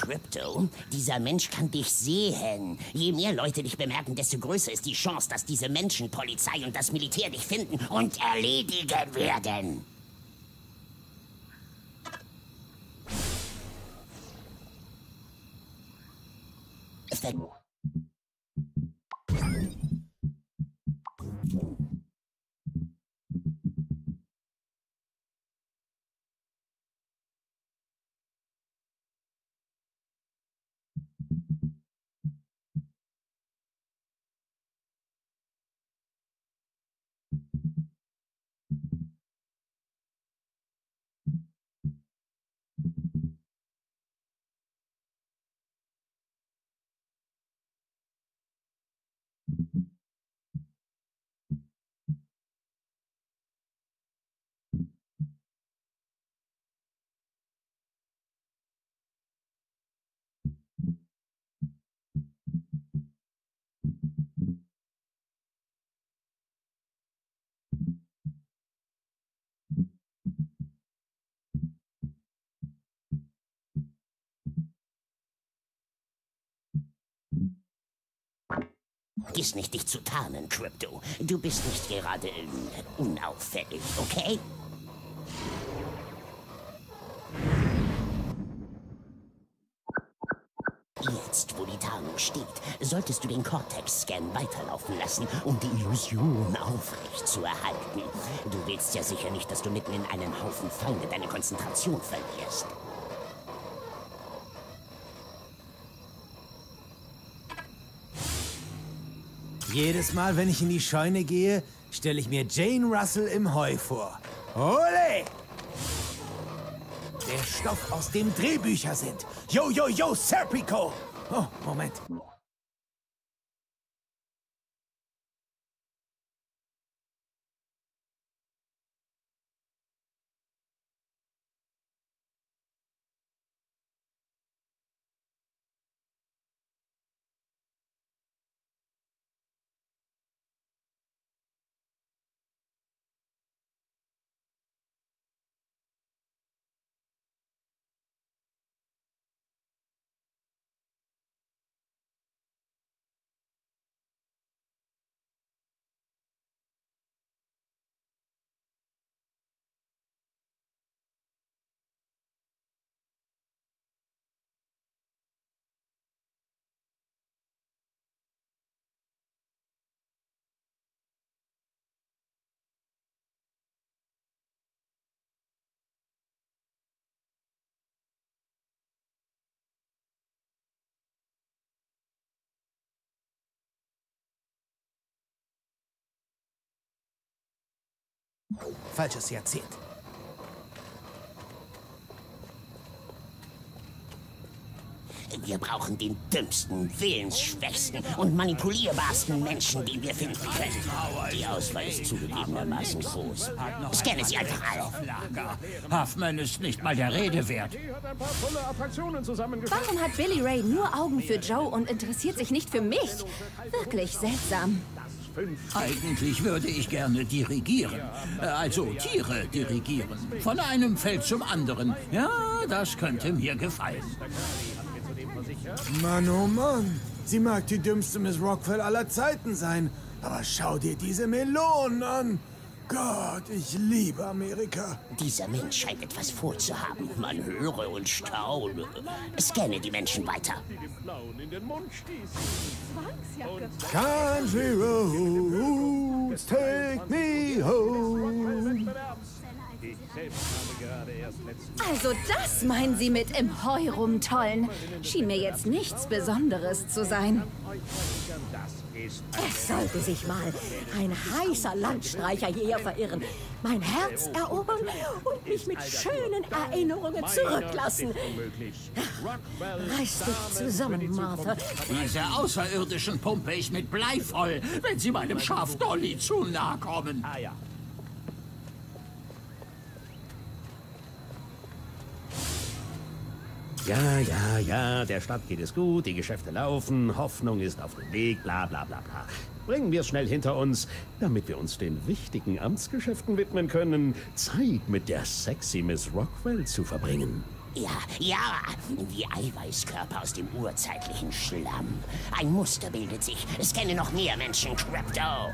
Crypto, dieser Mensch kann dich sehen. Je mehr Leute dich bemerken, desto größer ist die Chance, dass diese Menschenpolizei und das Militär dich finden und erledigen werden. Ist nicht dich zu tarnen, Crypto. Du bist nicht gerade äh, unauffällig, okay? Jetzt, wo die Tarnung steht, solltest du den Cortex-Scan weiterlaufen lassen, um die Illusion aufrecht zu erhalten. Du willst ja sicher nicht, dass du mitten in einem Haufen Feinde deine Konzentration verlierst. Jedes Mal, wenn ich in die Scheune gehe, stelle ich mir Jane Russell im Heu vor. Ole! Der Stoff, aus dem Drehbücher sind. Yo, yo, yo, Serpico! Oh, Moment. Falsches Jahrzehnt. Wir brauchen den dümmsten, willensschwächsten und manipulierbarsten Menschen, den wir finden können. Die Auswahl ist zugegebenermaßen groß. Scanne sie einfach alle. Huffman ist nicht mal der Rede wert. Warum hat Billy Ray nur Augen für Joe und interessiert sich nicht für mich? Wirklich seltsam. Eigentlich würde ich gerne dirigieren. Äh, Also Tiere dirigieren. Von einem Feld zum anderen. Ja, das könnte mir gefallen. Mann, oh Mann. Sie mag die dümmste Miss Rockwell aller Zeiten sein. Aber schau dir diese Melonen an. Gott, ich liebe Amerika. Dieser Mensch scheint etwas vorzuhaben. Man höre und staune. Scanne die Menschen weiter. Country roads, take me home. Also das meinen Sie mit im Heu rumtollen. Schien mir jetzt nichts Besonderes zu sein. Es sollte sich mal ein heißer Landstreicher hierher verirren, mein Herz erobern und mich mit schönen Erinnerungen zurücklassen. Reiß dich zusammen, Martha. Diese Außerirdischen pumpe ich mit Blei voll, wenn sie meinem Schaf Dolly zu nahe kommen. Ja, ja, ja, der Stadt geht es gut, die Geschäfte laufen, Hoffnung ist auf dem Weg, bla bla bla bla. Bringen wir es schnell hinter uns, damit wir uns den wichtigen Amtsgeschäften widmen können, Zeit mit der sexy Miss Rockwell zu verbringen. Ja, ja, wie Eiweißkörper aus dem urzeitlichen Schlamm. Ein Muster bildet sich. Es kennen noch mehr Menschen, Crypto.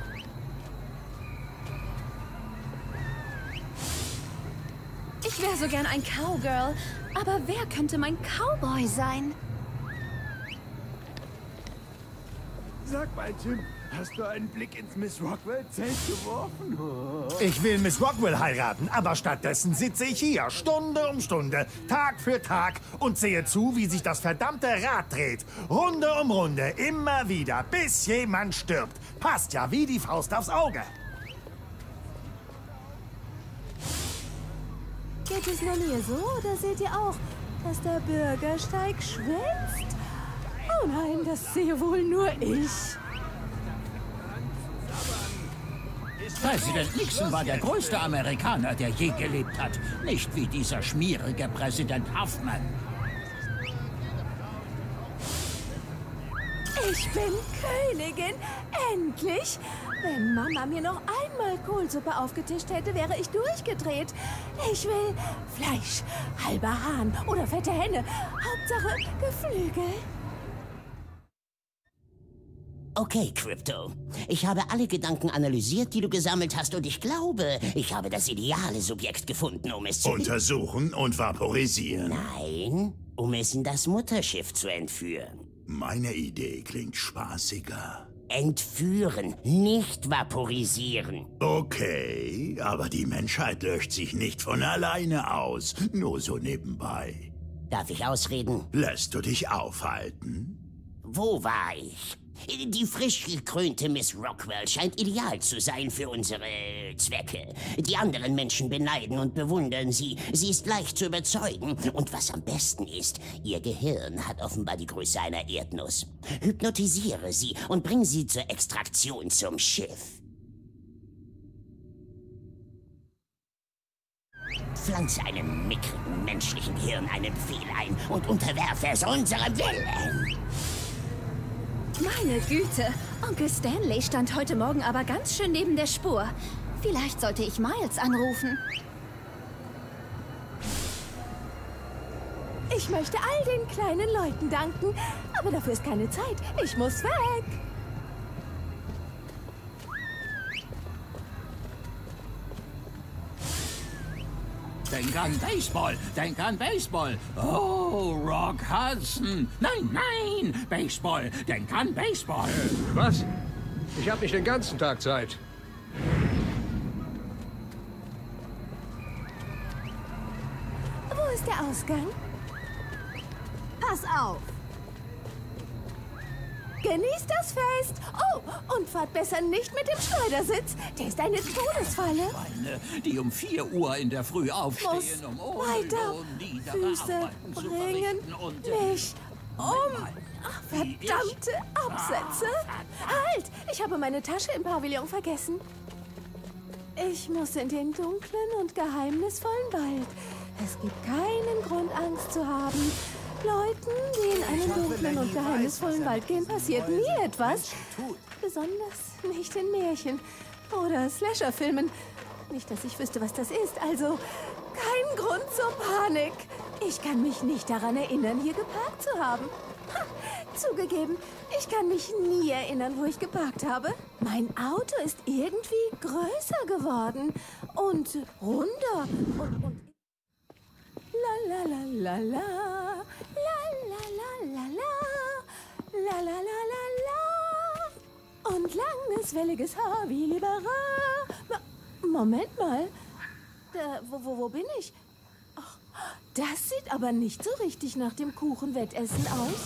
Ich wäre so gern ein Cowgirl. Aber wer könnte mein Cowboy sein? Sag mal, Tim, hast du einen Blick ins Miss Rockwell-Zelt geworfen? Ich will Miss Rockwell heiraten, aber stattdessen sitze ich hier, Stunde um Stunde, Tag für Tag und sehe zu, wie sich das verdammte Rad dreht. Runde um Runde, immer wieder, bis jemand stirbt. Passt ja wie die Faust aufs Auge. Geht es nur mir so oder seht ihr auch, dass der Bürgersteig schwänzt? Oh nein, das sehe wohl nur ich. Präsident Nixon war der größte Amerikaner, der je gelebt hat. Nicht wie dieser schmierige Präsident Huffman. Ich bin Königin. Endlich. Wenn Mama mir noch einmal Kohlsuppe aufgetischt hätte, wäre ich durchgedreht. Ich will Fleisch, halber Hahn oder fette Henne. Hauptsache Geflügel. Okay, Crypto. Ich habe alle Gedanken analysiert, die du gesammelt hast, und ich glaube, ich habe das ideale Subjekt gefunden, um es zu... Untersuchen und vaporisieren. Nein, um es in das Mutterschiff zu entführen. Meine Idee klingt spaßiger. Entführen, nicht vaporisieren. Okay, aber die Menschheit löscht sich nicht von alleine aus, nur so nebenbei. Darf ich ausreden? Lässt du dich aufhalten? Wo war ich? Die frisch gekrönte Miss Rockwell scheint ideal zu sein für unsere Zwecke. Die anderen Menschen beneiden und bewundern sie. Sie ist leicht zu überzeugen. Und was am besten ist, ihr Gehirn hat offenbar die Größe einer Erdnuss. Hypnotisiere sie und bring sie zur Extraktion zum Schiff. Pflanze einem mickrigen menschlichen Hirn einen Befehl ein und unterwerfe es unserem Willen. Meine Güte, Onkel Stanley stand heute Morgen aber ganz schön neben der Spur. Vielleicht sollte ich Miles anrufen. Ich möchte all den kleinen Leuten danken, aber dafür ist keine Zeit. Ich muss weg. Denk an Baseball, denk an Baseball. Oh, Rock Hudson. Nein, nein, Baseball, denk an Baseball. Was? Ich habe nicht den ganzen Tag Zeit. Wo ist der Ausgang? Pass auf. Genießt das Fest. Oh, und fahrt besser nicht mit dem Schleudersitz. Der ist eine Todesfalle. Meine, die um 4 Uhr in der Früh aufstehen, um weiter Füße bringen und... mich um. Ach, verdammte Absätze. Halt, ich habe meine Tasche im Pavillon vergessen. Ich muss in den dunklen und geheimnisvollen Wald. Es gibt keinen Grund, Angst zu haben. Leuten, die in einen dunklen und geheimnisvollen Wald gehen, passiert nie etwas. Besonders nicht in Märchen oder Slasher-Filmen. Nicht, dass ich wüsste, was das ist. Also kein Grund zur Panik. Ich kann mich nicht daran erinnern, hier geparkt zu haben. Ha, zugegeben, ich kann mich nie erinnern, wo ich geparkt habe. Mein Auto ist irgendwie größer geworden und runder und, und La la la la la. La la. La la la la. Und langes, welliges Haar wie Libera. Moment mal. Da, wo, wo, wo bin ich? Ach, das sieht aber nicht so richtig nach dem Kuchenwettessen aus.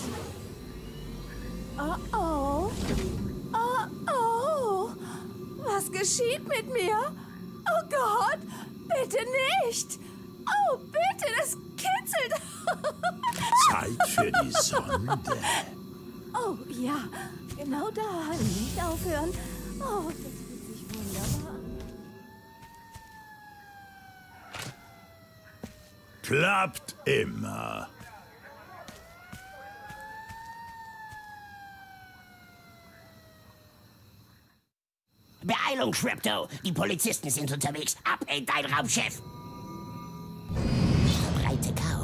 Oh oh. Oh oh. Was geschieht mit mir? Oh Gott, bitte nicht. Oh, bitte, das kitzelt. Zeit für die Sonde. Oh, ja, genau da. Nicht aufhören. Oh, das fühlt sich wunderbar an. Klappt immer. Beeilung, Crypto! Die Polizisten sind unterwegs. Ab in dein Raumschiff!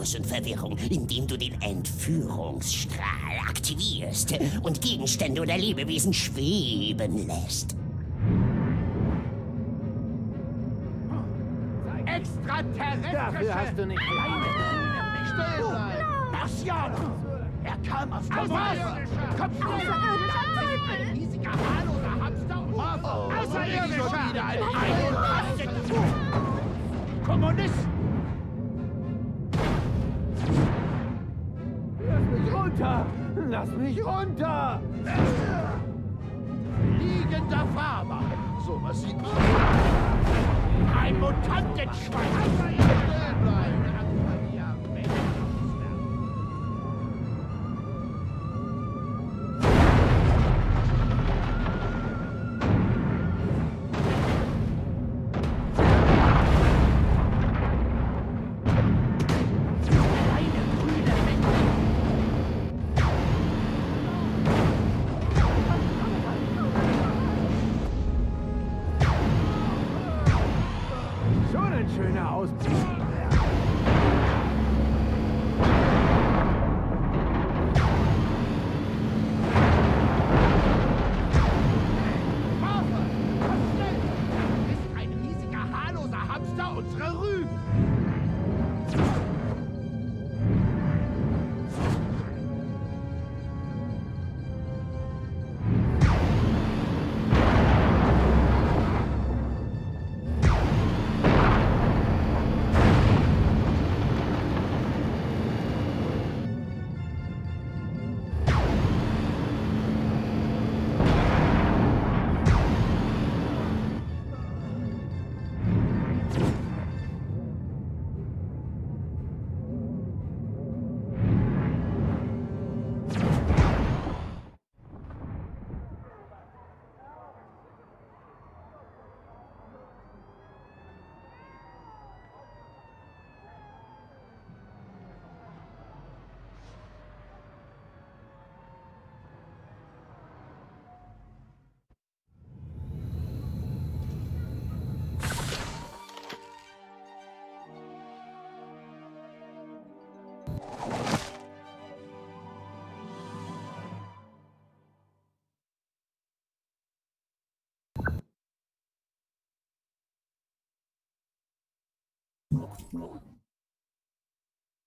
Chaos und Verwirrung, indem du den Entführungsstrahl aktivierst und Gegenstände oder Lebewesen schweben lässt. Extraterrestrische! Dafür hast du nicht alleine. Still bleiben! Marcianer! Er kam aus? Komm schnell! Ein riesiger haarloser Hamster und oh, Außerirdischer! Schon wieder ein eingelastet! Kommunisten! Runter! Lass mich runter! Liegender Farmer! So was sieht man. Ein Mutantenschwein!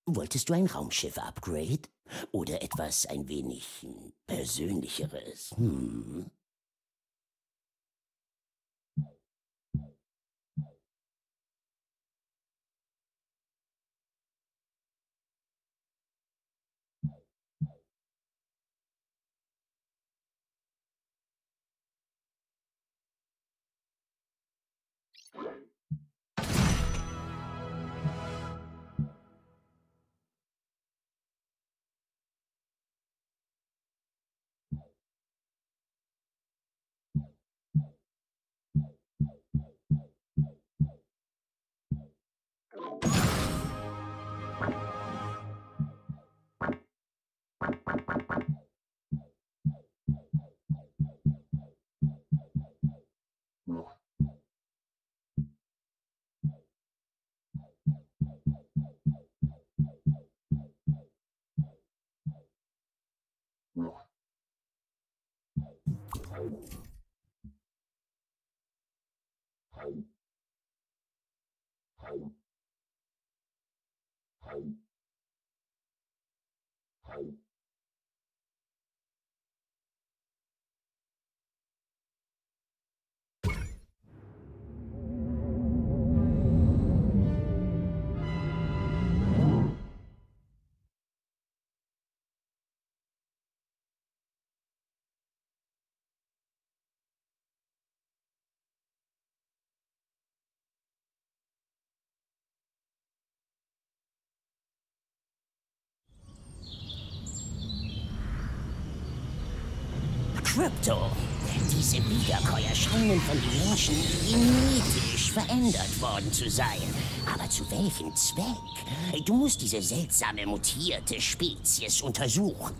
Wolltest du ein Raumschiff-Upgrade? Oder etwas ein wenig hm, persönlicheres? Hm. Crypto. Diese Wiederkäuer scheinen von den Menschen genetisch verändert worden zu sein. Aber zu welchem Zweck? Du musst diese seltsame mutierte Spezies untersuchen.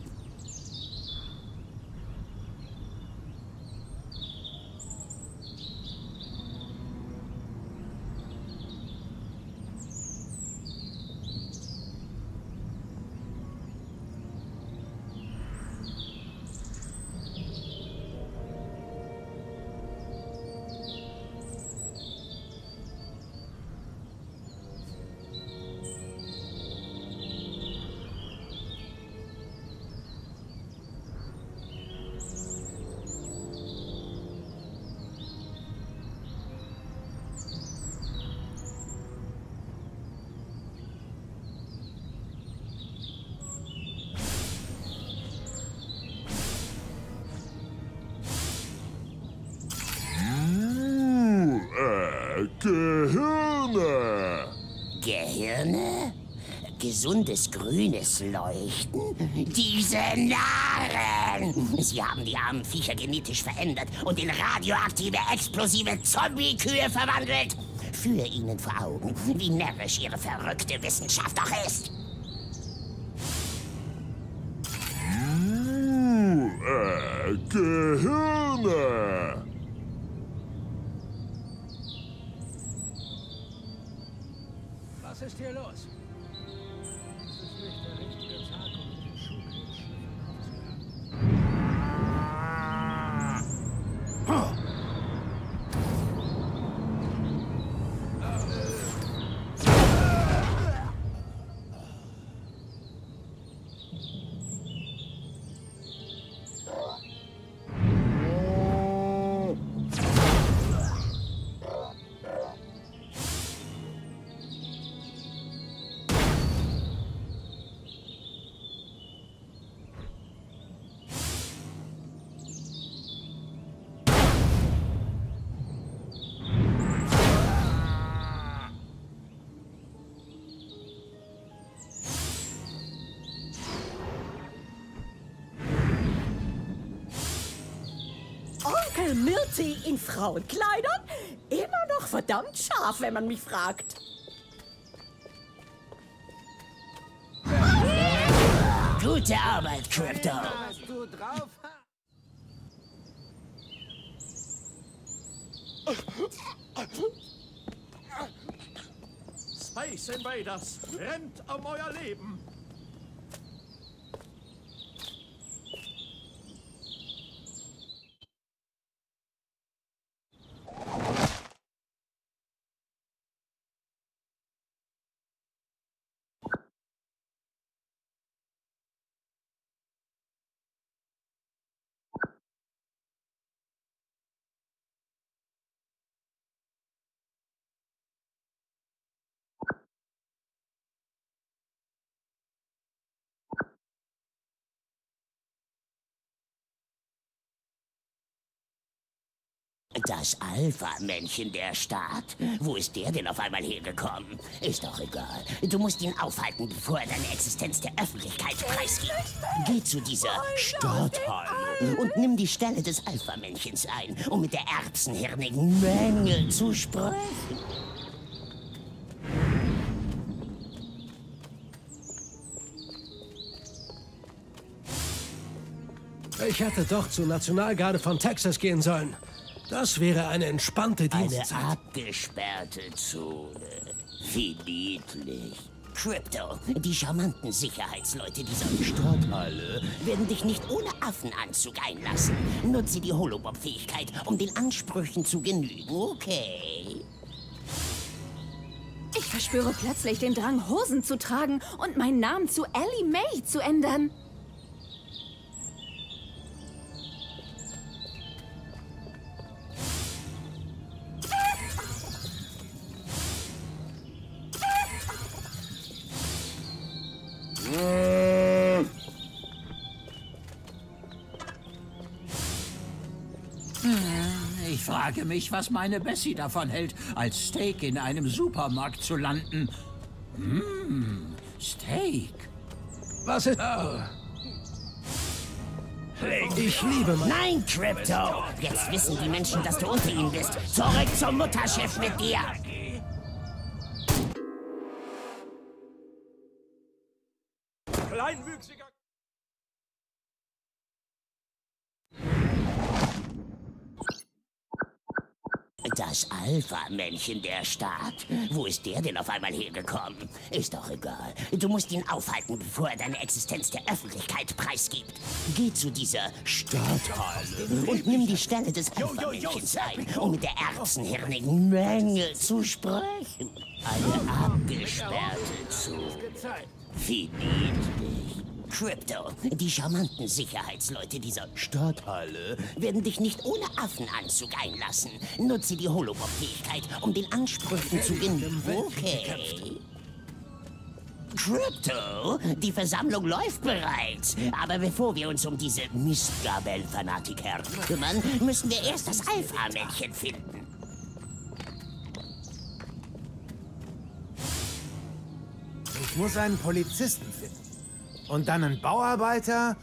Gesundes grünes Leuchten? Diese Narren! Sie haben die armen Viecher genetisch verändert und in radioaktive, explosive Zombie-Kühe verwandelt. Führe ihnen vor Augen, wie närrisch ihre verrückte Wissenschaft doch ist. Äh, Gehirne. Onkel Mirti in Frauenkleidern? Immer noch verdammt scharf, wenn man mich fragt. Gute Arbeit, Crypto. Space Invaders, rennt um euer Leben! Das Alpha-Männchen der Staat? Wo ist der denn auf einmal hergekommen? Ist doch egal. Du musst ihn aufhalten, bevor er deine Existenz der Öffentlichkeit preisgibt. Geh zu dieser Stadthalle und nimm die Stelle des Alpha-Männchens ein, um mit der erbsenhirnigen Menge zu sprechen. Ich hätte doch zur Nationalgarde von Texas gehen sollen. Das wäre eine entspannte Eine Dienstzeit. abgesperrte Zone. Wie niedlich. Crypto, die charmanten Sicherheitsleute dieser Stadthalle werden dich nicht ohne Affenanzug einlassen. Nutze die Holobob-Fähigkeit, um den Ansprüchen zu genügen, okay? Ich verspüre plötzlich den Drang, Hosen zu tragen und meinen Namen zu Ellie Mae zu ändern. Frage mich, was meine Bessie davon hält, als Steak in einem Supermarkt zu landen. Hm, Steak. Was ist... Oh. Ich liebe mein... Nein, Crypto! Jetzt wissen die Menschen, dass du unter ihnen bist. Zurück zum Mutterschiff mit dir! Alpha-Männchen der Staat? Wo ist der denn auf einmal hergekommen? Ist doch egal. Du musst ihn aufhalten, bevor er deine Existenz der Öffentlichkeit preisgibt. Geh zu dieser Stadthalle und nimm die Stelle des Alpha-Männchens ein, um mit der erbsenhirnigen Menge zu sprechen. Eine abgesperrte. Wie niedlich. Crypto, die charmanten Sicherheitsleute dieser Stadthalle werden dich nicht ohne Affenanzug einlassen. Nutze die Holobob-Fähigkeit, um den Ansprüchen zu genügen. Okay. Crypto, die Versammlung läuft bereits. Aber bevor wir uns um diese Mistgabel-Fanatiker kümmern, müssen wir erst das Alpha-Männchen finden. Ich muss einen Polizisten finden. Und dann einen Bauarbeiter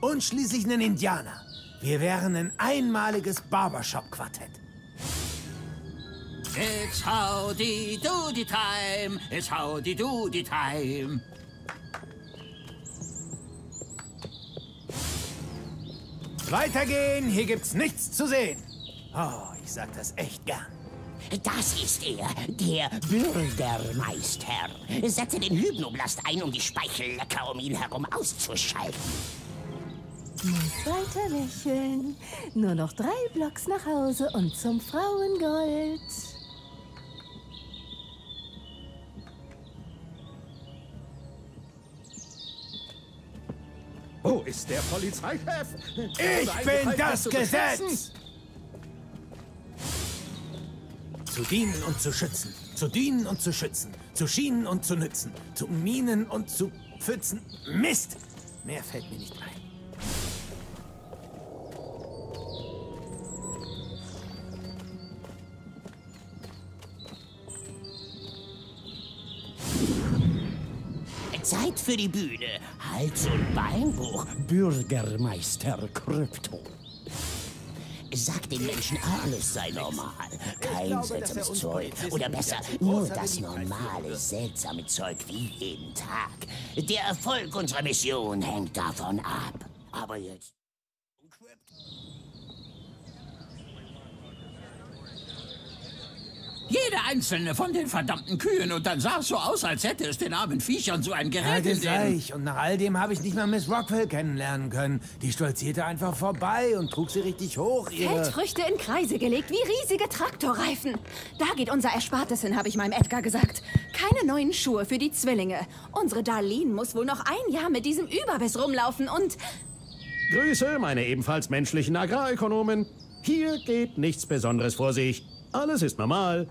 und schließlich einen Indianer. Wir wären ein einmaliges Barbershop-Quartett. It's howdy doody time, it's howdy doody time. Weitergehen, hier gibt's nichts zu sehen. Oh, ich sag das echt gern. Das ist er, der Bürgermeister. Setze den Hypnoblast ein, um die Speichellecker um ihn herum auszuschalten. Muss weiter lächeln. Nur noch drei Blocks nach Hause und zum Frauengold. Wo ist der Polizeichef? Ich bin das Gesetz! Zu dienen und zu schützen. Zu dienen und zu schützen. Zu schienen und zu nützen. Zu minen und zu pfützen. Mist! Mehr fällt mir nicht ein. Zeit für die Bühne. Hals- und Beinbruch, Bürgermeister Krypto. Sag den Menschen, alles sei normal. Kein seltsames Zeug. Oder besser, nur das normale, seltsame Zeug wie jeden Tag. Der Erfolg unserer Mission hängt davon ab. Aber jetzt... Jede einzelne von den verdammten Kühen und dann sah es so aus, als hätte es den armen Viechern so ein Gerät in das sag den... Und nach all dem habe ich nicht mal Miss Rockwell kennenlernen können. Die stolzierte einfach vorbei und trug sie richtig hoch. Ihre Feldfrüchte in Kreise gelegt, wie riesige Traktorreifen. Da geht unser Erspartes hin, habe ich meinem Edgar gesagt. Keine neuen Schuhe für die Zwillinge. Unsere Darlene muss wohl noch ein Jahr mit diesem Überbiss rumlaufen und... Grüße, meine ebenfalls menschlichen Agrarökonomen. Hier geht nichts Besonderes vor sich. Alles ist normal.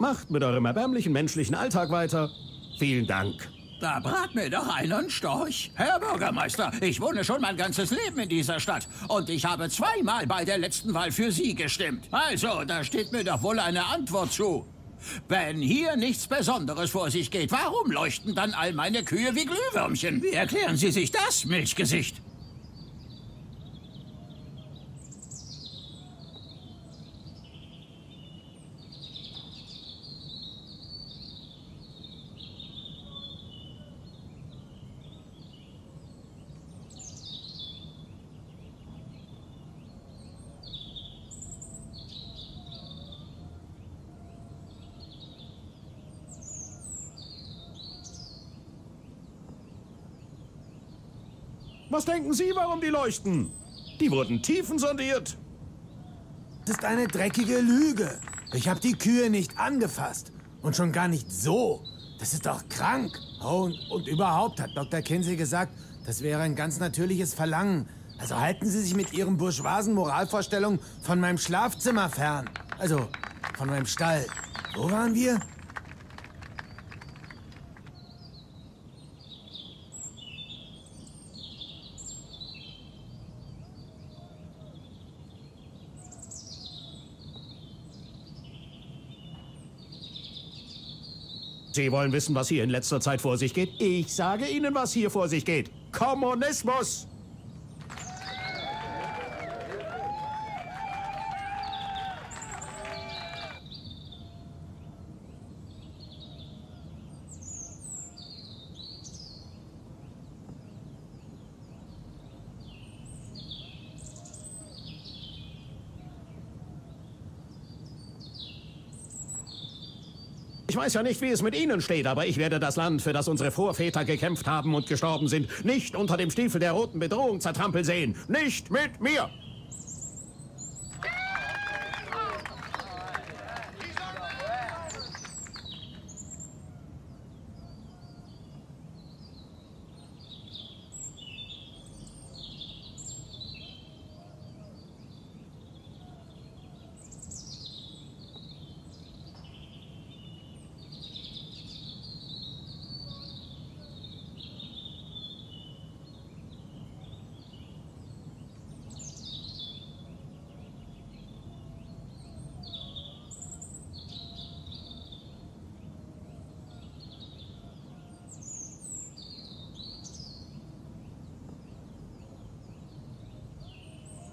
Macht mit eurem erbärmlichen menschlichen Alltag weiter. Vielen Dank. Da brat mir doch einen Storch. Herr Bürgermeister, ich wohne schon mein ganzes Leben in dieser Stadt. Und ich habe zweimal bei der letzten Wahl für Sie gestimmt. Also, da steht mir doch wohl eine Antwort zu. Wenn hier nichts Besonderes vor sich geht, warum leuchten dann all meine Kühe wie Glühwürmchen? Wie erklären Sie sich das, Milchgesicht? Was denken Sie, warum die leuchten? Die wurden tiefensondiert. Das ist eine dreckige Lüge. Ich habe die Kühe nicht angefasst. Und schon gar nicht so. Das ist doch krank. Oh, und, und überhaupt hat Dr. Kinsey gesagt, das wäre ein ganz natürliches Verlangen. Also halten Sie sich mit Ihren bourgeoisen Moralvorstellungen von meinem Schlafzimmer fern. Also, von meinem Stall. Wo waren wir? Sie wollen wissen, was hier in letzter Zeit vor sich geht? Ich sage Ihnen, was hier vor sich geht. Kommunismus! Weiß ja nicht, wie es mit Ihnen steht, aber ich werde das Land, für das unsere Vorväter gekämpft haben und gestorben sind, nicht unter dem Stiefel der roten Bedrohung zertrampelt sehen. Nicht mit mir!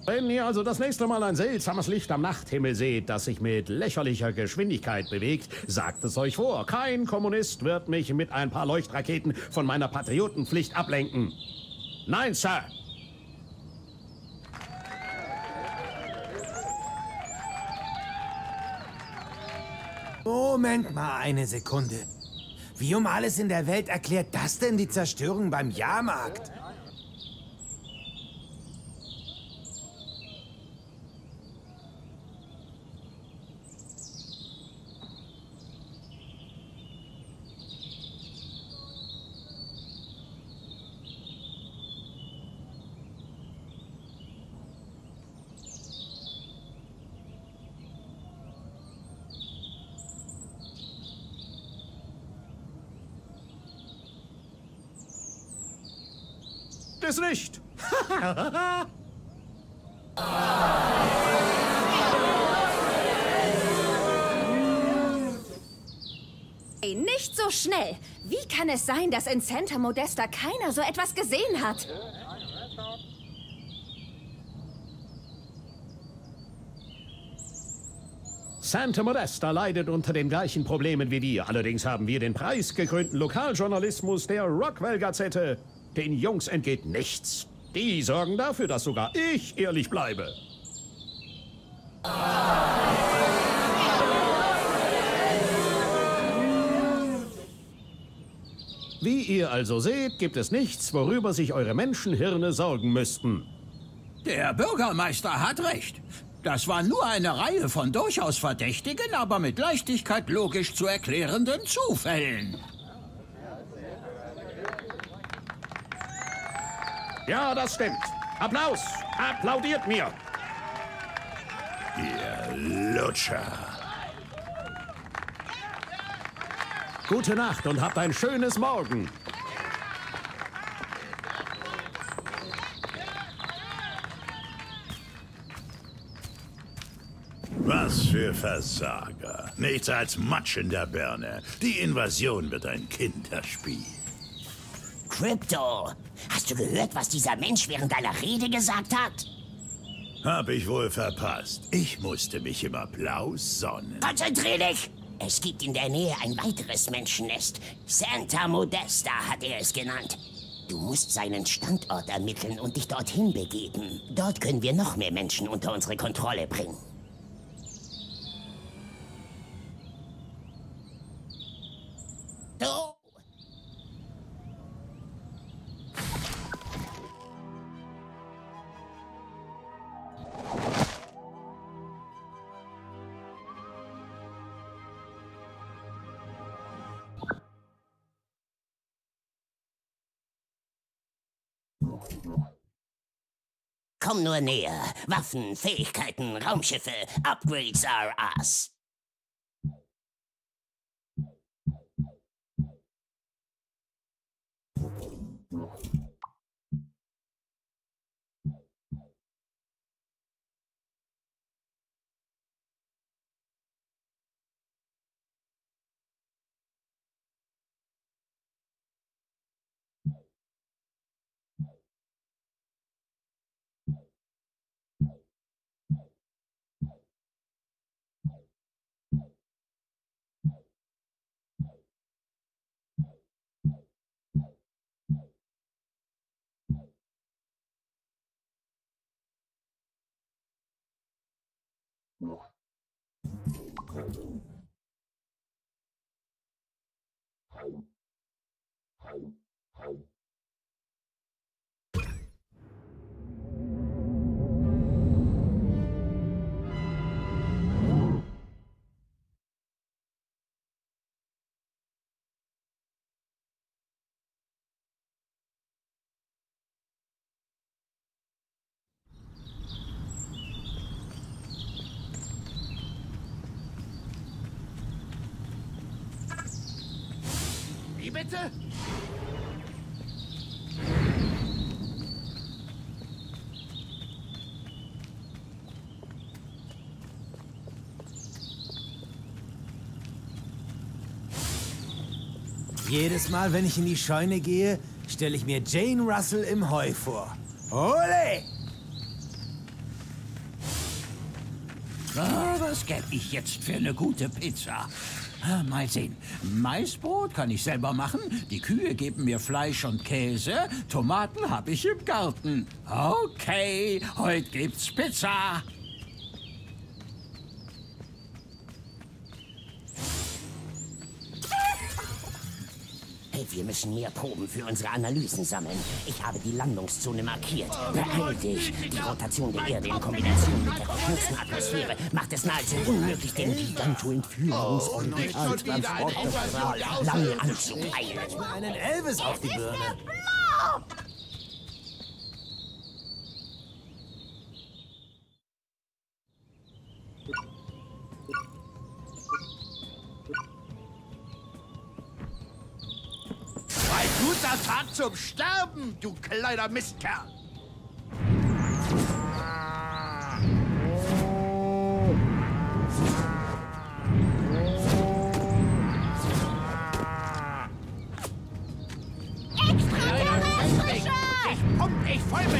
Wenn ihr also das nächste Mal ein seltsames Licht am Nachthimmel seht, das sich mit lächerlicher Geschwindigkeit bewegt, sagt es euch vor. Kein Kommunist wird mich mit ein paar Leuchtraketen von meiner Patriotenpflicht ablenken. Nein, Sir. Moment mal eine Sekunde. Wie um alles in der Welt erklärt das denn die Zerstörung beim Jahrmarkt? Es nicht. Ey, nicht so schnell. Wie kann es sein, dass in Santa Modesta keiner so etwas gesehen hat? Santa Modesta leidet unter den gleichen Problemen wie wir. Allerdings haben wir den preisgekrönten Lokaljournalismus der Rockwell-Gazette. Den Jungs entgeht nichts. Die sorgen dafür, dass sogar ich ehrlich bleibe. Wie ihr also seht, gibt es nichts, worüber sich eure Menschenhirne sorgen müssten. Der Bürgermeister hat recht. Das war nur eine Reihe von durchaus verdächtigen, aber mit Leichtigkeit logisch zu erklärenden Zufällen. Ja, das stimmt. Applaus! Applaudiert mir! Ihr Lutscher. Gute Nacht und habt ein schönes Morgen. Was für Versager. Nichts als Matsch in der Birne. Die Invasion wird ein Kinderspiel. Crypto, hast du gehört, was dieser Mensch während deiner Rede gesagt hat? Hab ich wohl verpasst. Ich musste mich im Applaus sonnen. Konzentrier dich! Es gibt in der Nähe ein weiteres Menschennest. Santa Modesta hat er es genannt. Du musst seinen Standort ermitteln und dich dorthin begeben. Dort können wir noch mehr Menschen unter unsere Kontrolle bringen. Komm nur näher. Waffen, Fähigkeiten, Raumschiffe, Upgrades are us. Jedes Mal, wenn ich in die Scheune gehe, stelle ich mir Jane Russell im Heu vor. Ole! Ah, was gäbe ich jetzt für eine gute Pizza? Ah, Mal sehen. Maisbrot kann ich selber machen. Die Kühe geben mir Fleisch und Käse. Tomaten habe ich im Garten. Okay, heute gibt's Pizza. Wir müssen mehr Proben für unsere Analysen sammeln. Ich habe die Landungszone markiert. Beeil dich. Die Rotation der Erde in Kombination mit der verkürzten Atmosphäre macht es nahezu unmöglich, den Giganto-Entführungsorbitaltransportbestrahl lange anzupeilen. Einen Elvis auf die Birne. Zum Sterben, du kleiner Mistkerl.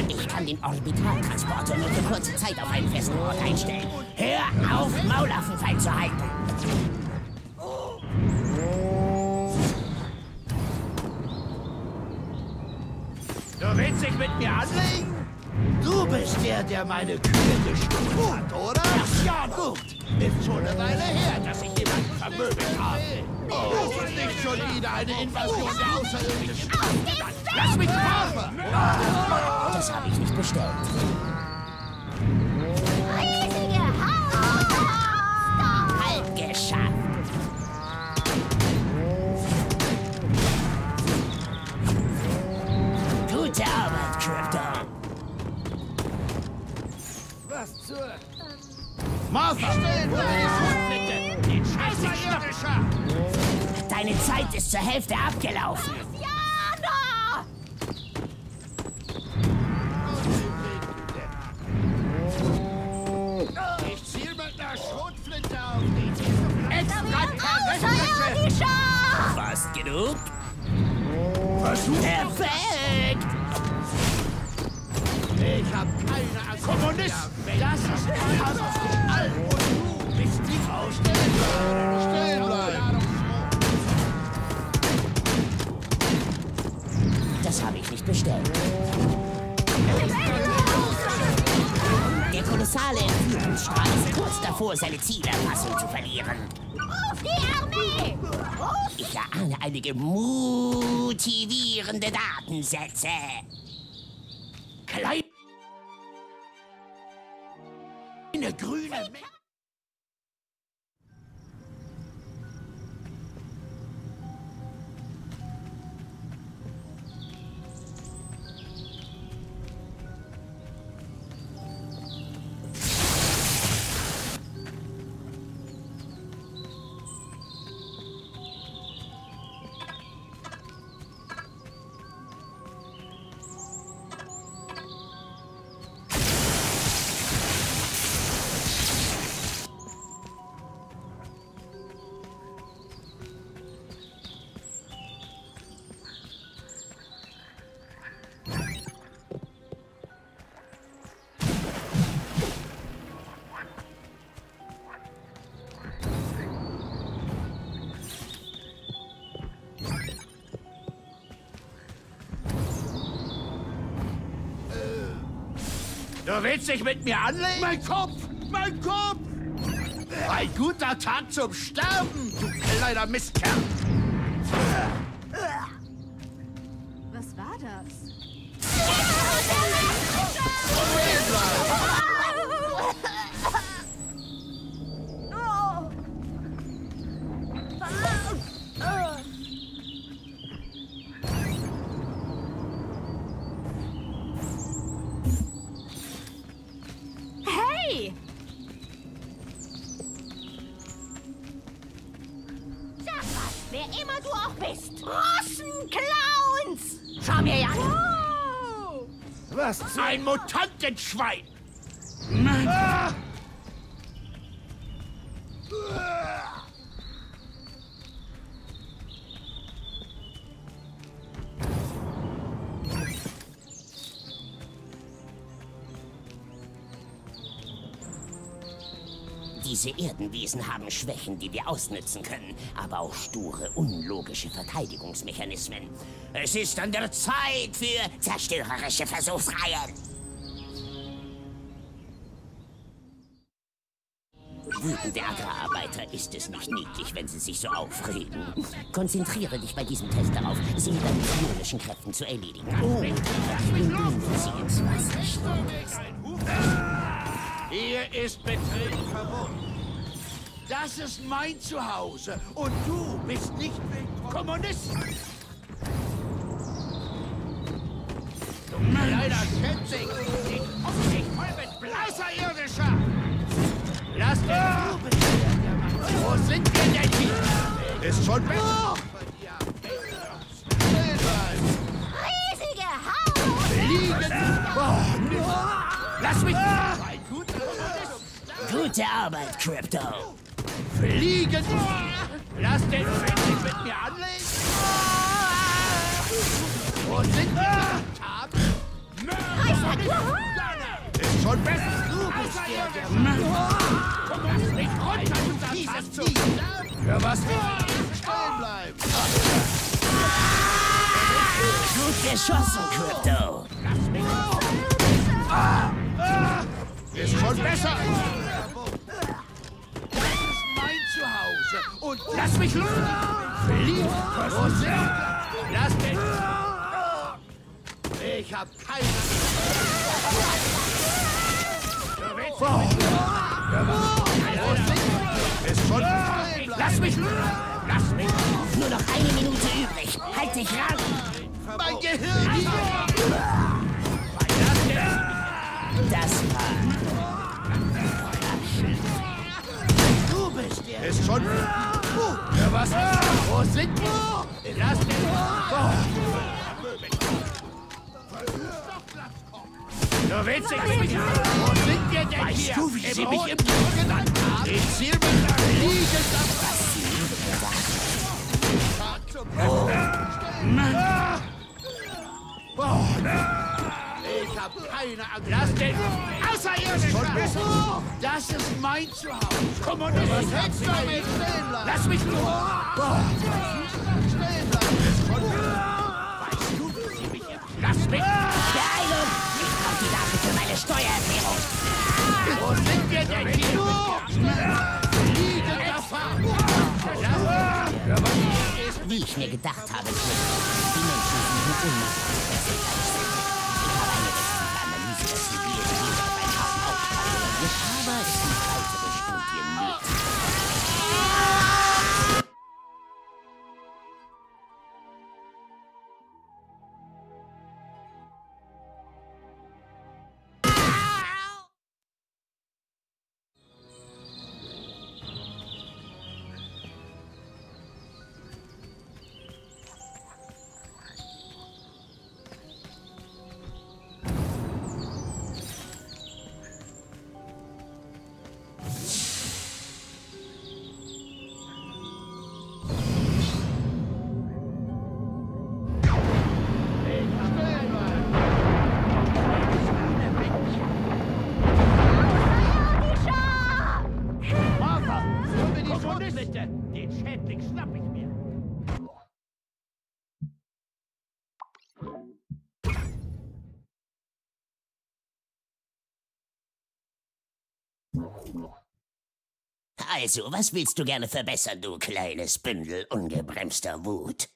Ich kann den Orbitaltransporter nur für kurze Zeit auf einen festen Ort einstellen. Hör auf, Maulaffenfall zu halten. Mit mir anlegen? Du bist der, der meine Kühe gestohlen hat, oder? Ach ja, gut. Ist schon eine Weile her, dass ich jemanden vermöbelt habe. Oh, und nicht schon wieder eine Invasion der Außerirdischen. Lass mich raus! Das habe ich nicht bestellt. Zur... Martha! Stehen bleiben! Den Scheiß Irdischer! Deine Zeit ist zur Hälfte abgelaufen. Jana! Ich ziel mit einer Schrotflinte auf dich! Extraterrestrische! Außerirdischer! Fast genug. Versuch Perfekt. Ich hab keine Angst. Kommunist! Das ist mein Hass auf den! Und du bist die Frau Stehen bleiben! Das habe ich nicht bestellt. Der kolossale Entführungsstrahl ist kurz davor, seine Zielerfassung zu verlieren. Ruf die Armee! Ruf Ich erahne einige motivierende Datensätze. Kleine grüne... Me- Du willst dich mit mir anlegen? Mein Kopf! Mein Kopf! Ein guter Tag zum Sterben, du kleiner Mistkerl! Mutantenschwein! Ah! Diese Erdenwesen haben Schwächen, die wir ausnützen können, aber auch sture, unlogische Verteidigungsmechanismen. Es ist an der Zeit für zerstörerische Versuchsreihen. Wütende Agrararbeiter ist es nicht niedlich, wenn sie sich so aufregen. Konzentriere dich bei diesem Test darauf, sie mit deinen psionischen Kräften zu erledigen. Oh, indem du sie ins Wasser schleudern. Hier ist Betrieb verbunden. Das ist mein Zuhause und du bist nicht Kommunist. Du kleiner Schätzing, ich muss Wo sind wir denn hier? Ist schon besser. Riesige Haus! Fliegen! Oh, Lass mich! Gute Arbeit, Crypto. Fliegen! Lass den Fenster mit mir anlegen! Wo sind wir? Ist schon besser! Lass mich runter, du fieses Vieh! Für was stehen bleiben? Gut geschossen, Crypto. Lass mich ah, ah, Ist schon besser! Das ist mein Zuhause! Und lass mich los! Wir? Lass mich! Ich hab keine... Sind wir? Ist schon... Lass mich! Lass mich Nur noch eine Minute übrig. Halt dich ran. Mein Gehirn! Das war... Du bist der... Ist schon... Ja, was? Wo sind? Lass mich... Du willst dich mich Wo sind wir denn Weißt hier? du, wie sie mich im Rücken genannt haben? Ich ziel mich nach liegend am Oh, ich hab keine Angst. Lass den Außerirdischer! Das ist mein Zuhause. Kommunist! Was hältst du mich? Lass mich los! Stehen bleiben! Mich! Beeilung! Ich brauche die Daten für meine Steuererklärung. Wo sind wir denn hier? Liegender Fahrt! Wie ich mir gedacht habe, Crypto. Die Menschen sind unmöglich als sie. Ich habe eine rechtliche Analyse des Zivilen hier beim Hafen aufgestellt. Aber es sind weitere Studien nötig. Also, was willst du gerne verbessern, du kleines Bündel ungebremster Wut?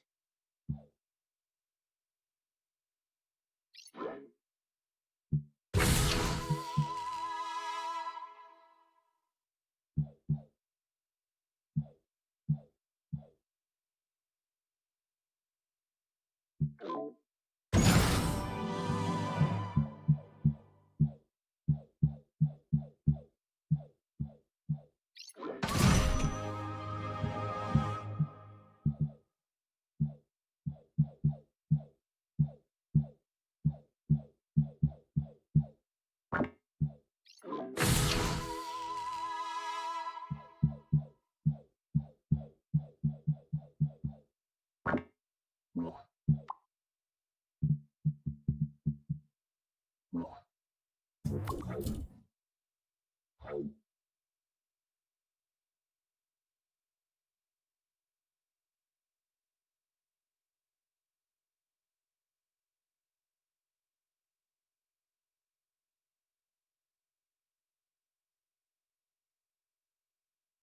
Yeah.